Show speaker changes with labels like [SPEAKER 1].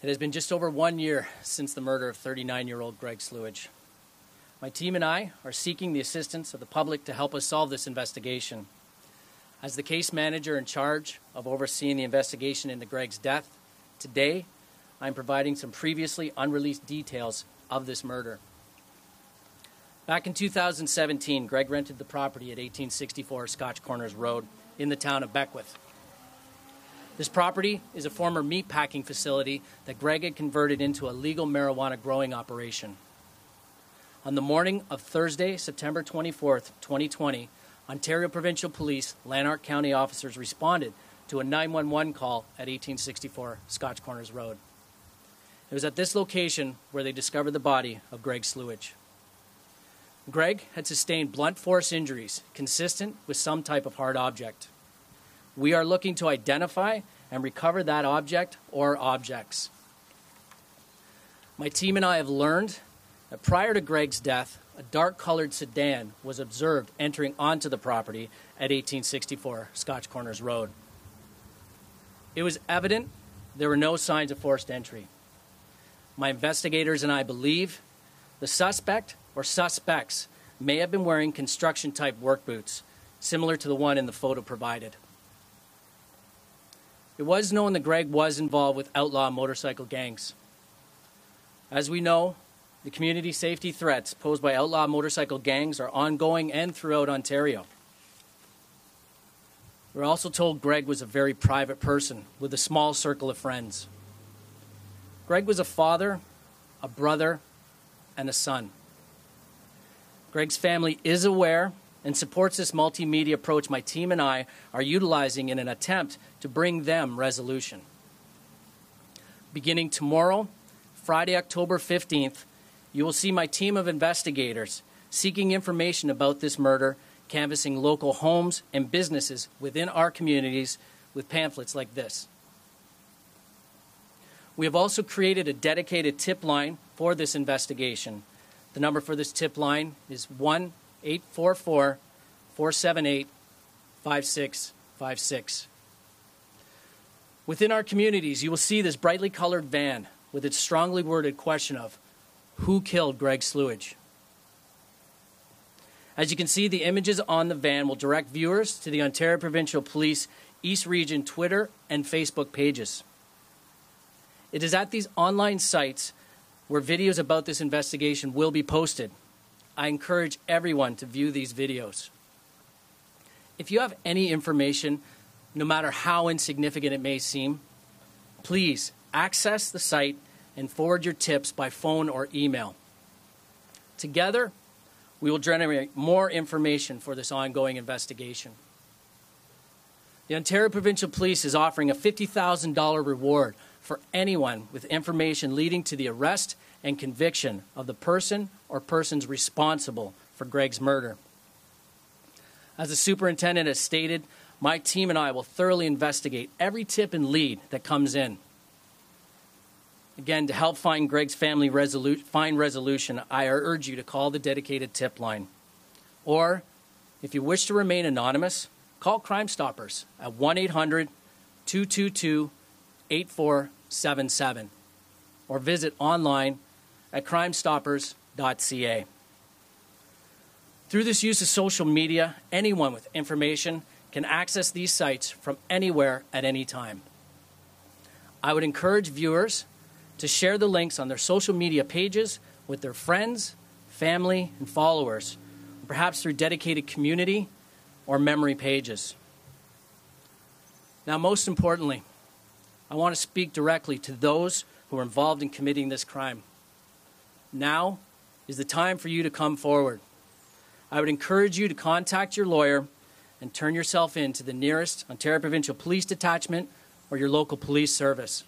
[SPEAKER 1] It has been just over one year since the murder of 39 year old Greg Slewidge. My team and I are seeking the assistance of the public to help us solve this investigation. As the case manager in charge of overseeing the investigation into Greg's death, today I'm providing some previously unreleased details of this murder. Back in 2017, Greg rented the property at 1864 Scotch Corners Road in the town of Beckwith. This property is a former meat packing facility that Greg had converted into a legal marijuana growing operation. On the morning of Thursday, September 24th, 2020, Ontario Provincial Police Lanark County officers responded to a 911 call at 1864 Scotch Corners Road. It was at this location where they discovered the body of Greg Slewidge. Greg had sustained blunt force injuries consistent with some type of hard object. We are looking to identify and recover that object or objects. My team and I have learned that prior to Greg's death, a dark colored sedan was observed entering onto the property at 1864 Scotch Corners Road. It was evident there were no signs of forced entry. My investigators and I believe the suspect or suspects may have been wearing construction type work boots, similar to the one in the photo provided. It was known that Greg was involved with outlaw motorcycle gangs. As we know, the community safety threats posed by outlaw motorcycle gangs are ongoing and throughout Ontario. We're also told Greg was a very private person with a small circle of friends. Greg was a father, a brother, and a son. Greg's family is aware and supports this multimedia approach my team and I are utilizing in an attempt to bring them resolution. Beginning tomorrow, Friday, October 15th, you will see my team of investigators seeking information about this murder, canvassing local homes and businesses within our communities with pamphlets like this. We have also created a dedicated tip line for this investigation the number for this tip line is 1 844 478 5656. Within our communities, you will see this brightly colored van with its strongly worded question of Who killed Greg Slewidge? As you can see, the images on the van will direct viewers to the Ontario Provincial Police East Region Twitter and Facebook pages. It is at these online sites where videos about this investigation will be posted. I encourage everyone to view these videos. If you have any information, no matter how insignificant it may seem, please access the site and forward your tips by phone or email. Together, we will generate more information for this ongoing investigation. The Ontario Provincial Police is offering a $50,000 reward for anyone with information leading to the arrest and conviction of the person or persons responsible for Greg's murder. As the superintendent has stated, my team and I will thoroughly investigate every tip and lead that comes in. Again, to help find Greg's family resolu- find resolution, I urge you to call the dedicated tip line. Or, if you wish to remain anonymous, call Crime Stoppers at 1 800 222 8477 or visit online at crimestoppers.ca. Through this use of social media, anyone with information can access these sites from anywhere at any time. I would encourage viewers to share the links on their social media pages with their friends, family, and followers, perhaps through dedicated community or memory pages. Now, most importantly, I want to speak directly to those who are involved in committing this crime. Now is the time for you to come forward. I would encourage you to contact your lawyer and turn yourself in to the nearest Ontario Provincial Police Detachment or your local police service.